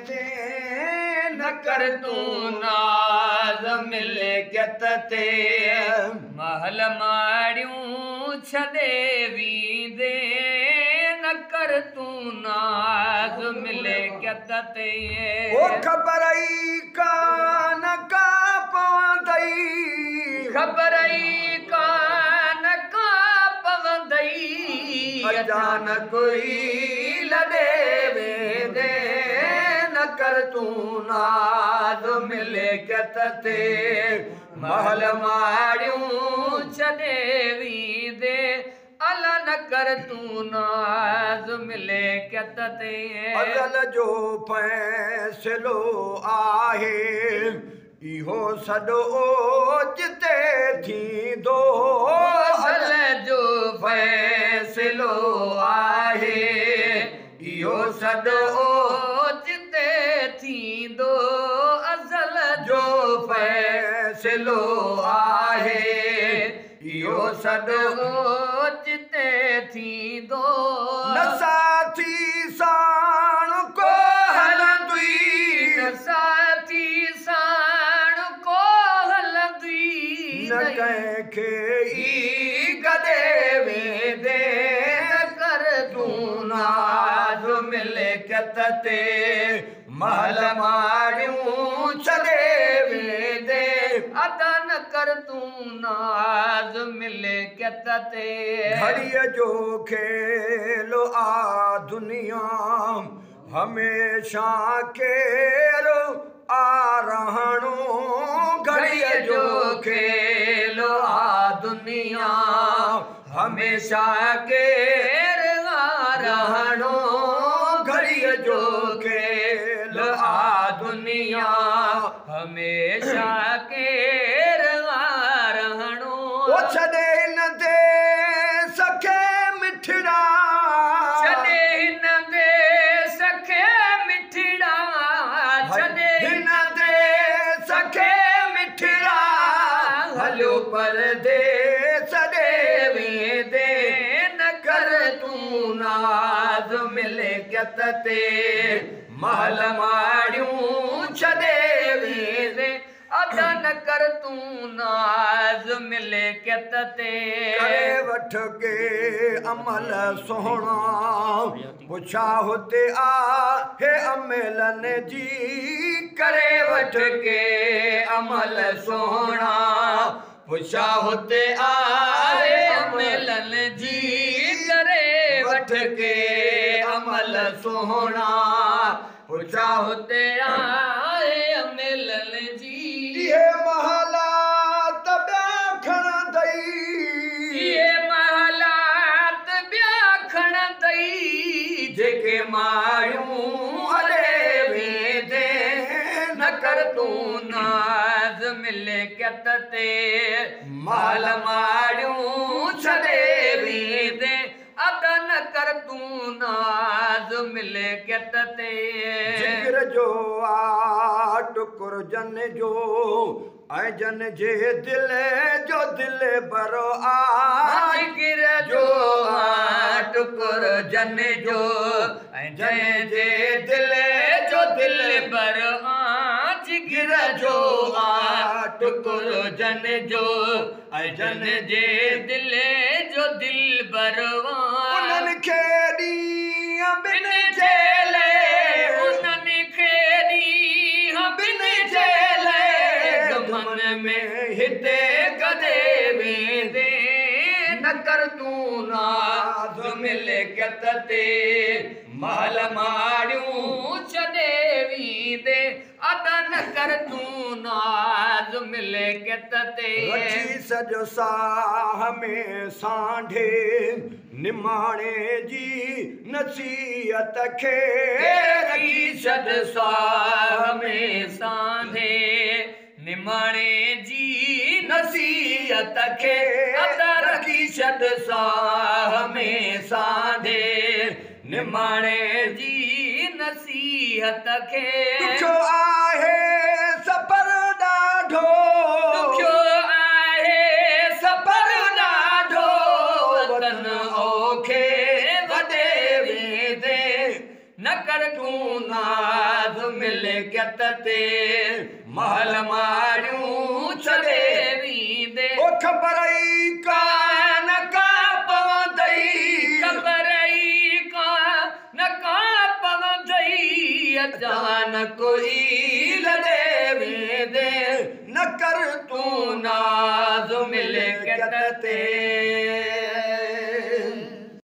वेंदे न कर तूं नाज़ मिले गत ते। महल माड़ियूं छॾे वींदे न कर तूं नाज़ मिले गत ते। ओ ख़बर ई कान का पवंदई। ख़बर ई कान का पवंदई। अचानक ई लॾे वेंदे ڪر تون مهل ڇڏي ويندي الا نه ڪر تون ناز ملي تي جو فيصلو آهي اهو سڄو جتي ٿيندو جو فيصلو آهي اهو سڄو فيصلو آهي. اهو سڄو جتي ٿيندو. نه ساٿي ساڻ ڪو هلندي ساٿي ساڻ ڪو هلندي نه ڪنهن کي ئي گڏي ويندي. ڪر تون ناز ملي ڪت تي. مهل ماڙيون कर तूं नाज़ मिले कत ते घड़ीअ जो खेल आ दुनिया हमेशा केरु आ रहणो घड़ीअ जो खेल आ दुनिया हमेशा के आ रहणो घड़ीअ जो खेल आ दुनिया हमेशा केर ملي ماڙيون ڇڏي عمل سوهڻا پڇا هتي آ هي اميلن جي ڪري وٺ عمل سوهڻا پڇا هتي آ ڪي عمل سوهڻا. پڇا هتي آئي ملن جي. اهي محلات ٻيا کڻندئي يي محلات ٻيا کڻندئي جيڪي مايون هلي ويندي نه ڪر تون ناز ملي ڪت تي. مال ماڙيون ڇڏي ڪر تون ناز ملي ڪت تي جگر جو آ ٽڪر جن جو ۽ جن جي دل جو دل ڀرو آ. جگر جو آ ٽڪر جن جو ۽ جنهن جي دل جو دل پر آ. جگر جو آ ٽڪر جن جو ۽ جن جي دل جو دل بروا ۾ هتي ڪدي ويندي. نه ڪر تون ناز ملي گت تي. مهل ماڙيون ڇڏي ويندي. ادا نه ڪر تون ناز ملي گت تي. رچي سڄو ساهه ۾ سانڍي. نماڻي جي نصيحت کي. رکي ڇڏ ساهه ۾ سانڌي نماڻي جي نصيحت کي ادا رکي ڇڏ ساهه ۾ سانڌي. نماڻي جي نصيحت کي ڏکيو آهي سفر ڏاڍو. ڏکيو آهي سفر ڏاڍو. وطن ويندي न कर तूं नाज़ मिले गत ते महल मारियूं छॾे वींदे ख़बर ई का न का पवंदई। ख़बर ई का पवंदई। अचानक ई लॾे वेंदे न कर तूं तूं नाज़ मिले गत ते